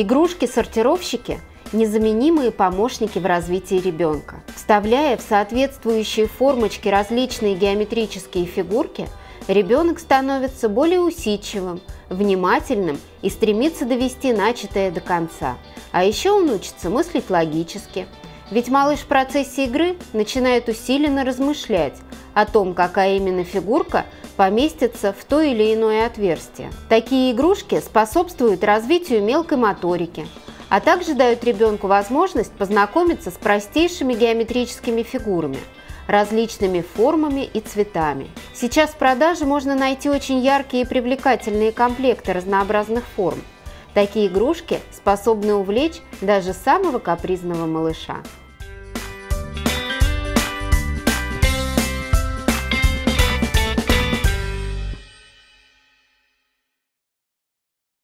Игрушки-сортировщики – незаменимые помощники в развитии ребенка. Вставляя в соответствующие формочки различные геометрические фигурки, ребенок становится более усидчивым, внимательным и стремится довести начатое до конца. А еще он учится мыслить логически. Ведь малыш в процессе игры начинает усиленно размышлять о том, какая именно фигурка поместится в то или иное отверстие. Такие игрушки способствуют развитию мелкой моторики, а также дают ребенку возможность познакомиться с простейшими геометрическими фигурами, различными формами и цветами. Сейчас в продаже можно найти очень яркие и привлекательные комплекты разнообразных форм. Такие игрушки способны увлечь даже самого капризного малыша.